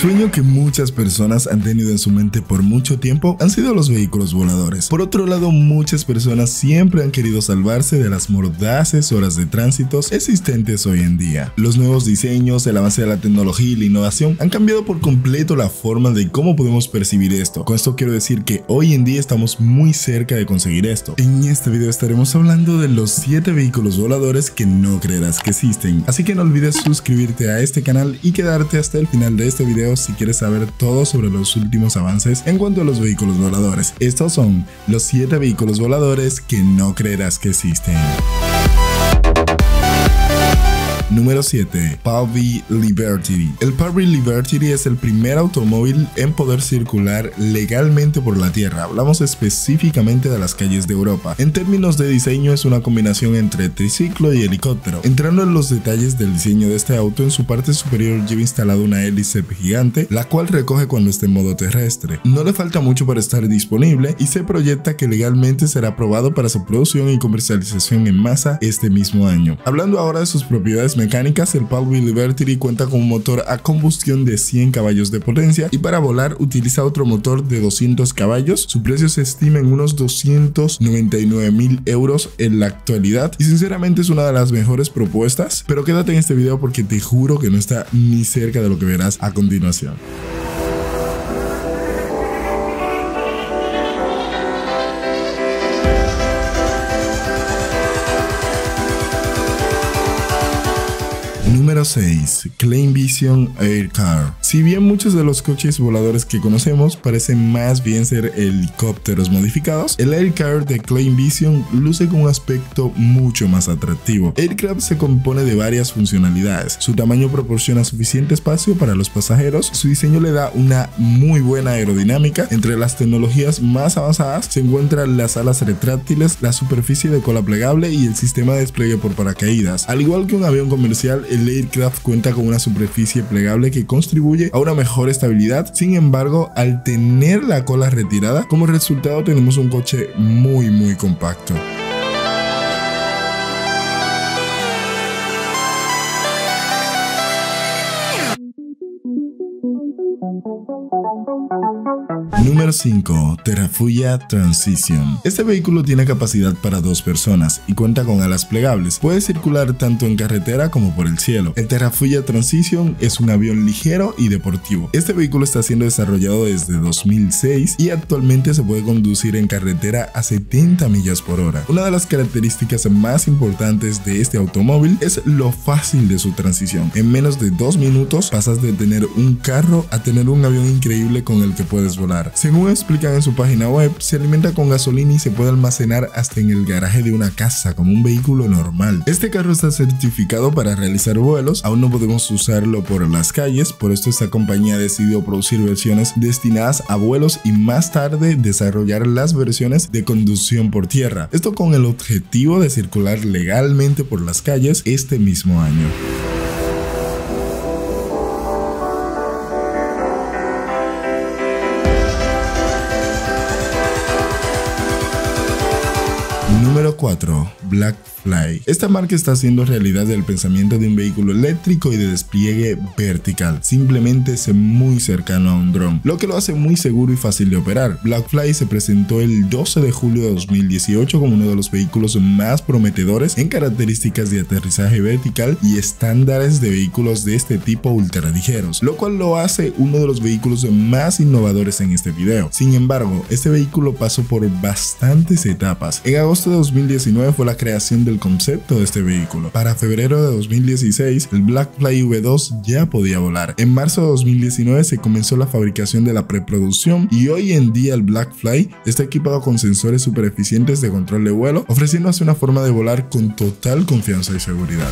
sueño que muchas personas han tenido en su mente por mucho tiempo han sido los vehículos voladores. Por otro lado, muchas personas siempre han querido salvarse de las mordaces horas de tránsitos existentes hoy en día. Los nuevos diseños, el avance de la tecnología y la innovación han cambiado por completo la forma de cómo podemos percibir esto. Con esto quiero decir que hoy en día estamos muy cerca de conseguir esto. En este video estaremos hablando de los 7 vehículos voladores que no creerás que existen. Así que no olvides suscribirte a este canal y quedarte hasta el final de este video si quieres saber todo sobre los últimos avances en cuanto a los vehículos voladores. Estos son los 7 vehículos voladores que no creerás que existen. Número 7. Palvi Liberty. El Palvi Liberty es el primer automóvil en poder circular legalmente por la Tierra. Hablamos específicamente de las calles de Europa. En términos de diseño es una combinación entre triciclo y helicóptero. Entrando en los detalles del diseño de este auto, en su parte superior lleva instalado una hélice gigante, la cual recoge cuando esté en modo terrestre. No le falta mucho para estar disponible y se proyecta que legalmente será aprobado para su producción y comercialización en masa este mismo año. Hablando ahora de sus propiedades mecánicas, el Palby Liberty cuenta con un motor a combustión de 100 caballos de potencia y para volar utiliza otro motor de 200 caballos. Su precio se estima en unos 299 mil euros en la actualidad y sinceramente es una de las mejores propuestas, pero quédate en este video porque te juro que no está ni cerca de lo que verás a continuación. Número 6. Klein Vision Air Car. Si bien muchos de los coches voladores que conocemos parecen más bien ser helicópteros modificados, el Aircar de Klein Vision luce con un aspecto mucho más atractivo. Aircraft se compone de varias funcionalidades. Su tamaño proporciona suficiente espacio para los pasajeros, su diseño le da una muy buena aerodinámica. Entre las tecnologías más avanzadas se encuentran las alas retráctiles, la superficie de cola plegable y el sistema de despliegue por paracaídas. Al igual que un avión comercial, el Aircraft cuenta con una superficie plegable que contribuye a una mejor estabilidad. Sin embargo, al tener la cola retirada, como resultado tenemos un coche muy muy compacto. Número 5. Terrafuya Transition. Este vehículo tiene capacidad para dos personas y cuenta con alas plegables. Puede circular tanto en carretera como por el cielo. El Terrafuya Transition es un avión ligero y deportivo. Este vehículo está siendo desarrollado desde 2006 y actualmente se puede conducir en carretera a 70 millas por hora. Una de las características más importantes de este automóvil es lo fácil de su transición. En menos de dos minutos pasas de tener un carro a tener un avión increíble con el que puedes volar. Según explican en su página web, se alimenta con gasolina y se puede almacenar hasta en el garaje de una casa como un vehículo normal. Este carro está certificado para realizar vuelos, aún no podemos usarlo por las calles, por esto esta compañía decidió producir versiones destinadas a vuelos y más tarde desarrollar las versiones de conducción por tierra. Esto con el objetivo de circular legalmente por las calles este mismo año. 4. Black Fly. Esta marca está haciendo realidad el pensamiento de un vehículo eléctrico y de despliegue vertical, simplemente es muy cercano a un dron, lo que lo hace muy seguro y fácil de operar. Blackfly se presentó el 12 de julio de 2018 como uno de los vehículos más prometedores en características de aterrizaje vertical y estándares de vehículos de este tipo ultraligeros, lo cual lo hace uno de los vehículos más innovadores en este video. Sin embargo, este vehículo pasó por bastantes etapas. En agosto de 2019 fue la creación del concepto de este vehículo. Para febrero de 2016, el Blackfly V2 ya podía volar. En marzo de 2019 se comenzó la fabricación de la preproducción y hoy en día el Blackfly está equipado con sensores super eficientes de control de vuelo, ofreciéndose una forma de volar con total confianza y seguridad.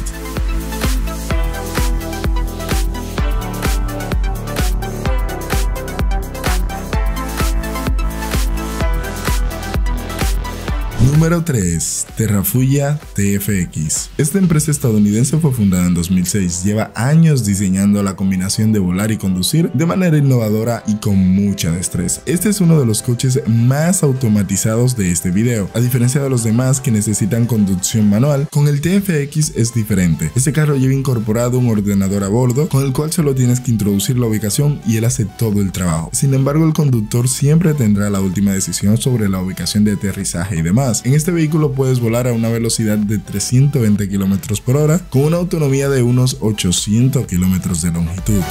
Número 3. Terrafuya TFX. Esta empresa estadounidense fue fundada en 2006. Lleva años diseñando la combinación de volar y conducir de manera innovadora y con mucha destreza. Este es uno de los coches más automatizados de este video. A diferencia de los demás que necesitan conducción manual, con el TFX es diferente. Este carro lleva incorporado un ordenador a bordo con el cual solo tienes que introducir la ubicación y él hace todo el trabajo. Sin embargo, el conductor siempre tendrá la última decisión sobre la ubicación de aterrizaje y demás. En este vehículo puedes volar a una velocidad de 320 km por hora con una autonomía de unos 800 km de longitud.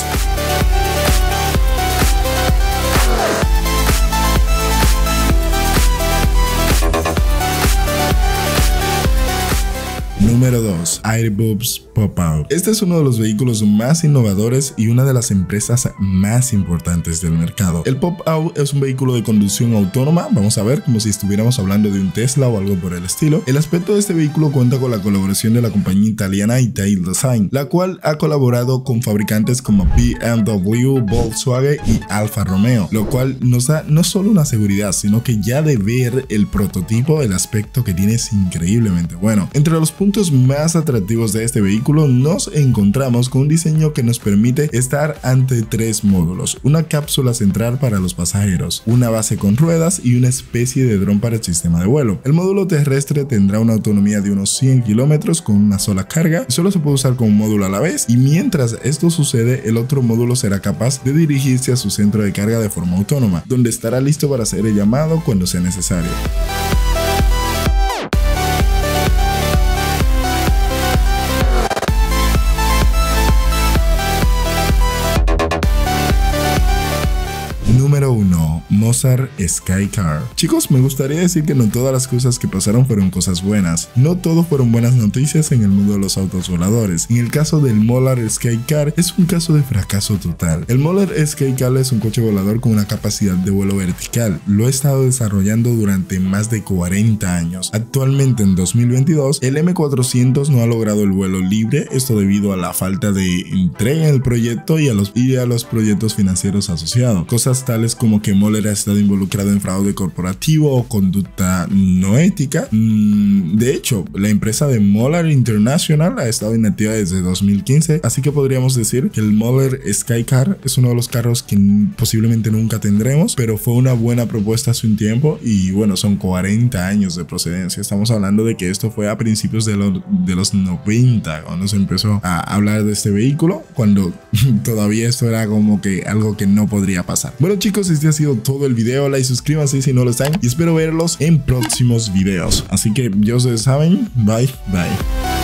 Número 2. Airbus Pop-Out. Este es uno de los vehículos más innovadores y una de las empresas más importantes del mercado. El Pop-Out es un vehículo de conducción autónoma, vamos a ver, como si estuviéramos hablando de un Tesla o algo por el estilo. El aspecto de este vehículo cuenta con la colaboración de la compañía italiana Itail Design, la cual ha colaborado con fabricantes como BMW, Volkswagen y Alfa Romeo, lo cual nos da no solo una seguridad, sino que ya de ver el prototipo, el aspecto que tiene es increíblemente bueno. Entre los puntos puntos más atractivos de este vehículo nos encontramos con un diseño que nos permite estar ante tres módulos, una cápsula central para los pasajeros, una base con ruedas y una especie de dron para el sistema de vuelo. El módulo terrestre tendrá una autonomía de unos 100 kilómetros con una sola carga y solo se puede usar con un módulo a la vez y mientras esto sucede el otro módulo será capaz de dirigirse a su centro de carga de forma autónoma, donde estará listo para ser llamado cuando sea necesario. Mozart Skycar. Chicos, me gustaría decir que no todas las cosas que pasaron fueron cosas buenas. No todo fueron buenas noticias en el mundo de los autos voladores. En el caso del Molar Skycar es un caso de fracaso total. El Molar Skycar es un coche volador con una capacidad de vuelo vertical. Lo he estado desarrollando durante más de 40 años. Actualmente en 2022, el M400 no ha logrado el vuelo libre, esto debido a la falta de entrega en el proyecto y a los, y a los proyectos financieros asociados. Cosas tales como que Moller ha estado involucrado en fraude corporativo o conducta no ética. Mm, de hecho, la empresa de Moller International ha estado inactiva desde 2015, así que podríamos decir que el Moller Skycar es uno de los carros que posiblemente nunca tendremos, pero fue una buena propuesta hace un tiempo y bueno, son 40 años de procedencia. Estamos hablando de que esto fue a principios de, de los 90 cuando se empezó a hablar de este vehículo, cuando todavía esto era como que algo que no podría pasar. Bueno chicos, este ha sido todo el video, like, suscríbanse si no lo están y espero verlos en próximos videos. Así que ya ustedes saben, bye, bye.